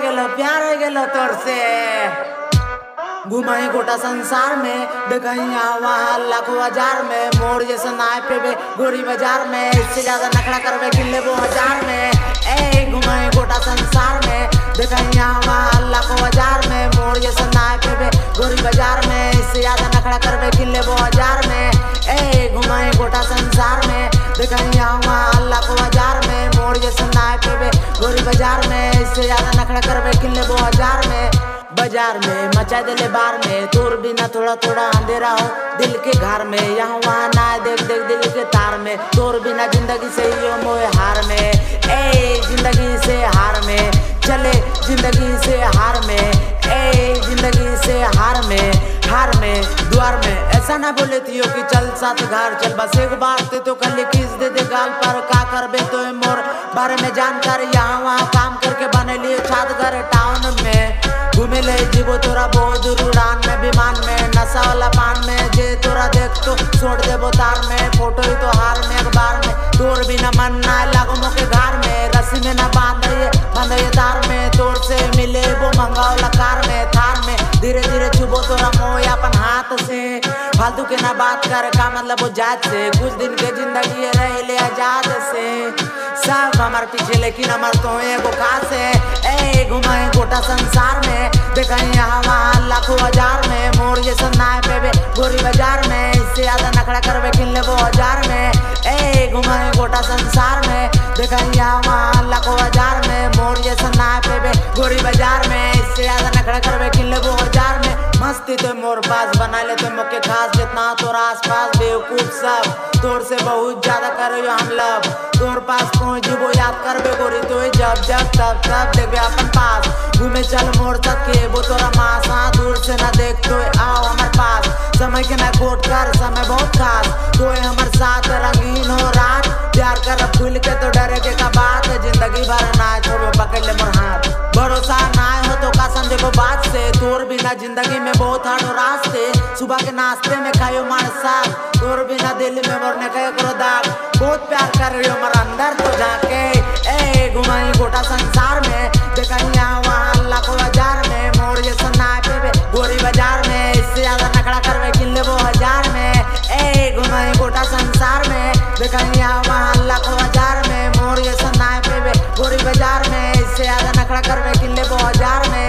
गेलो तोर से घुमाई गोटा संसार में देखही वहाँ लाखों हज़ार में, मोर जैसे नाय पे बे गोरी बाज़ार में, इससे ज़्यादा नखड़ा करवे किले वो हज़ार में। ए घुमाई गोटा संसार में देखही वहाँ लाखों हज़ार में, मोर जैसे नाय पे बे गोरी बाज़ार में, इससे ज़्यादा नखड़ा करवे किले वो हज़ार में। ए घुमाई गोटा संसार में देखही वहाँ लाखों हज़ार में, मोर जैसे नाय पे बे गोरी बाज़ार में, इससे ज़्यादा नखड़ा करवे किले वो हज़ार में। बाज़ार में मचा दिले बार में, तोर बिना थोड़ा थोड़ा अंधेरा हो दिल के घर में। यहाँ वहाँ ना देख देख दिल के तार में, तोर बिना ज़िंदगी से यो मोए हार में। ए, ज़िंदगी से हार में, चले ज़िंदगी से हार में। ए, ज़िंदगी से हार में हार में, द्वार में। ऐसा ना बोले थियो कि चल साथ घर, चल बस एक बार ते कल किस टाउन में घूमे ले जीवो तोरा बहुत दूर उड़ान में विमान में नशा वाला पान में जे तोरा देख तो छोड़ दे तार में फ़ोटो ही तो हार में अखबार में तोर भी न मन ना लागो मुख्य घर में रस्सी में न बाँध बांधे तार में हाथ से। फालतू के ना बात करे, का मतलब वो जात से। कुछ दिन के ज़िंदगी रह ले आज़ाद से। सब हमार पीछे, लेकिन हमार तो एगो खास है। ए, घुमाए गोटा संसार में। देखई यहाँ वहाँ लाखों हज़ार में। मोर ये सन्नाए पे बे गोरी बाज़ार में। इससे ज़्यादा नखड़ा करवे किले वो हज़ार में। ए, घुमाए गोटा संसार में। देखई यहाँ वहाँ लाखों हज़ार में। मोर ये सन्नाए पे बे गोरी बाज़ार में। इससे ज़्यादा तो मोर पास बना ले तो मुख्य खास जितना तोर आस पास बेवकूफ़ सब। तोर से बहुत ज़्यादा करो यो हम लब तोर पास पहुँच जीवो याद करबे गोरी तो जब जब तब तब देखबे अपन पास। घूमे चल मोर तक के वो तोरा मास। हाँ दूर से ना देख तो आओ हमारे पास। समय के ना कोट कर, समय बहुत खास। तो हमारे साथ रंगीन हो रात। प्यार कर भूल के तो डरे के का बात। ज़िंदगी भर ना छोड़ो, पकड़ ले मोर हाथ। वो बात से तोर बिना ज़िंदगी में बहुत हार्ड रास्ते सुबह के नाश्ते में खायो मार साग तोर बिना दिल में मरने का करो दाग। बहुत प्यार कर रही हो मर अंदर तो जाके। ए, घुमाई गोटा संसार में देखनी यहाँ वहाँ लाखों हज़ार में। मोर ये सन्नाए पे गोरी बाज़ार में। इससे ज़्यादा नखड़ा करवे किले वो हज़ार में। ए, घुमाई गोटा संसार में देखनी यहाँ वहाँ लाखों हज़ार में। मोर ये सन्नाए पे गोरी बाज़ार में। इससे ज़्यादा नखड़ा करवे किले वो हज़ार में।